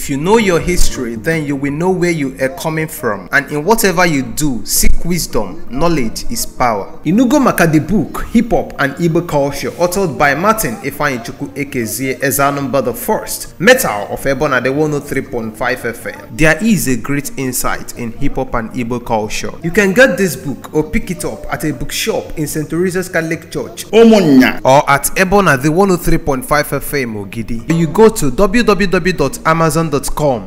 If you know your history, then you will know where you are coming from. And in whatever you do, seek wisdom. Knowledge is power. Inugo Maka the book, Hip Hop and Igbo Culture, authored by Martin Ifeanyichukwu Ekezie Ezanumba the First, Metal of Ebona the 103.5 FM. There is a great insight in hip hop and Igbo culture. You can get this book or pick it up at a bookshop in St. Teresa's Catholic Church, ụmụnnya or at Ebona the 103.5 FM Ogidi. You go to www.amazon.com,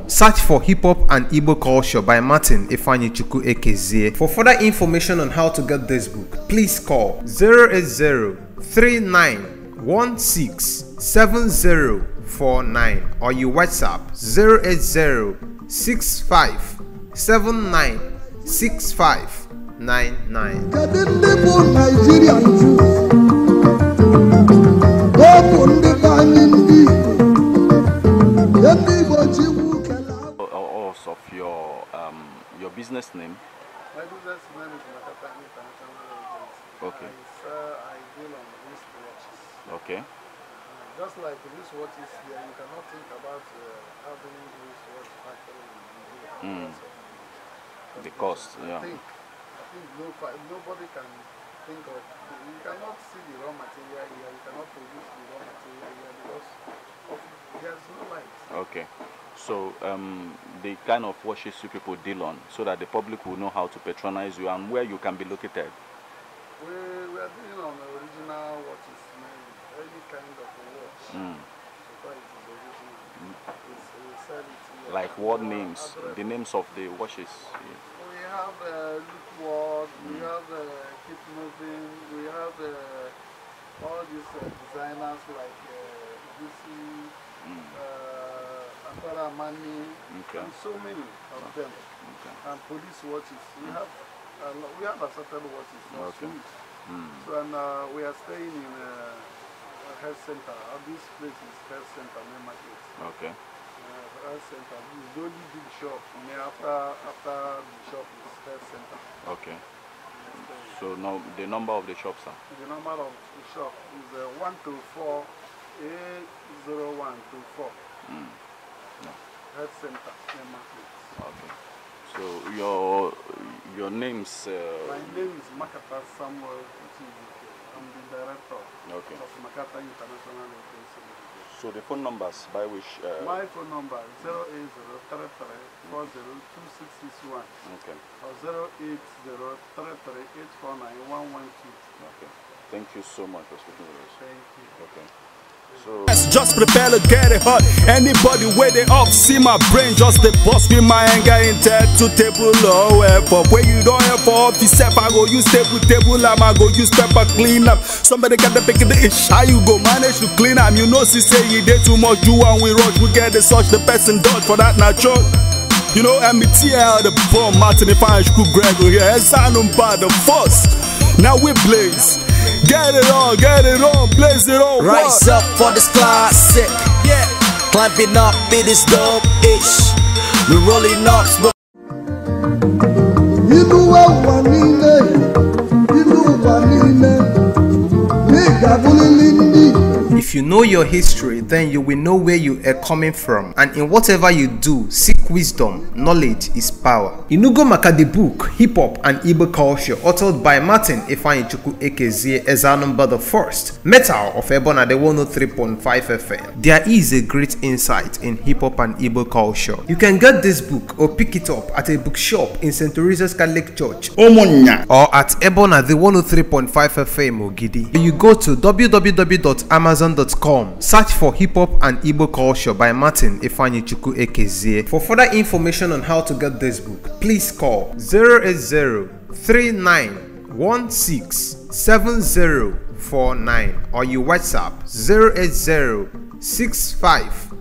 search for Hip Hop and Igbo Culture by Martin Ifeanyichukwu Ekezie. For further information on how to get this book, please call 080 3916 7049 or you WhatsApp 080 65 79 6599. Okay. I sell, I deal on wristwatches. Okay. Just like wristwatches here, you cannot think about uh, having wristwatch factory in Nigeria. Mm. The cost, I yeah. think, I think no, nobody can think of, you cannot see the raw material here, you cannot produce the raw material here because of, there's no light. Okay. So um, the kind of watches you people deal on, so that the public will know how to patronize you and where you can be located. We, we are dealing on original watches, any kind of watch. Mm. So far it is original. It's, we sell it here. Like what names? address- The names of the watches. We have uh, Look World, we have uh, Keep Moving, we have uh, all these uh, designers like uh, Mm. Uh, Ampara Mani, Okay. and so many of them. Okay. And police watches. We have a lo- we have assorted watches. now, Okay. Mm. So and uh, we are staying in uh, a health center. Uh, this place is health center, main market. Okay. Uh, health center. This is the only big shop. Near after after the shop is health center. Okay. Uh, So now the number of the shops are. the number of the shop is uh, one two four eight zero one two four. Mm. Health center. Okay. So your your names. My Uh, name is Makata Samuel. I'm the director okay. of Makata International Agency. So the phone numbers by which. Uh, My phone number is 08033402661 okay. or 08033849112. Okay. Thank you so much for speaking with us. Thank you. Okay. Just prepare to get it hot anybody wey dey up see my brain just dey burst me my anger instead to table or for wey you don't have for office i go use table table am i go use pepper clean up. somebody get the pikin the ish how you go manage to clean am you know see say e dey too much do am we rush we get the such the person dodge for that na church. You know, Metal, the bomb, Martin, Ifeanyichukwu Gregory, here, Zanumba, the first. Now we blaze. Get it on, get it on, blaze it on. Rise up for this classic. Yeah. Climbing up in this dope ish. We rolling up, smoke. ilu ụwa niile ilu If you know your history, then you will know where you are coming from. And in whatever you do, seek wisdom. Knowledge is power. Inugo Maka the book, Hip Hop and Igbo Culture, authored by Martin Ifeanyichukwu Ekezie Ezanumba the First, Metal of Ebona the 103.5 FM. There is a great insight in hip hop and Igbo culture. You can get this book or pick it up at a bookshop in St. Teresa's Catholic Church, ụmụnnya or at Ebona the 103.5 FM Ogidi. You go to www.amazon.com, Search for Hip Hop and Igbo Culture by Martin Ifeanyichukwu Ekezie. For further information on how to get this book, please call 080 7049 or you WhatsApp 080 65